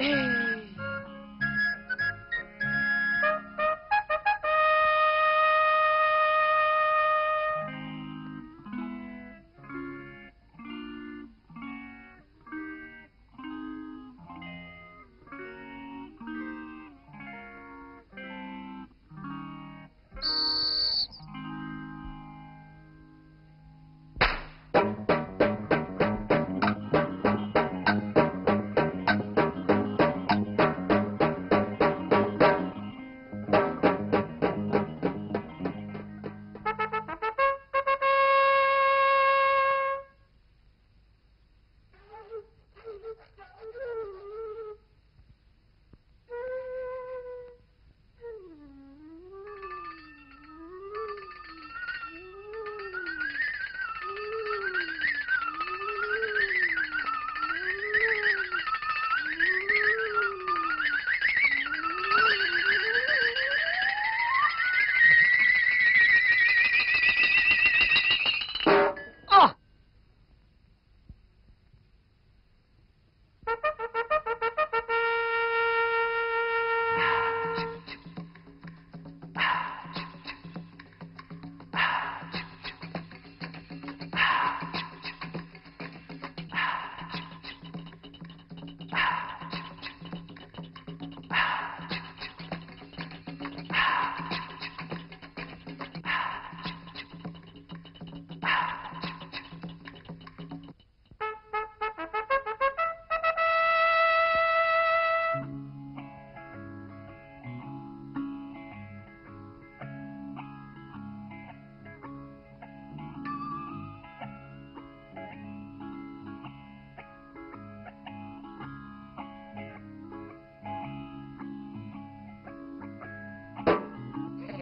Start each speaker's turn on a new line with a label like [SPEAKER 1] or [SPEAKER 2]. [SPEAKER 1] Mm.